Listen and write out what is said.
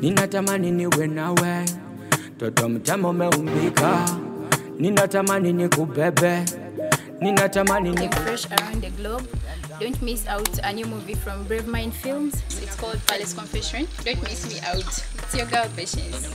ninatamani niwe nawe, toto mtamo umeumbika, ninatamani nikubebe, ninatamani ni fresh around the globe. Don't miss out a new movie from Brave Mind Films. It's called Palace Confession. Don't miss me out. It's your girl Patience.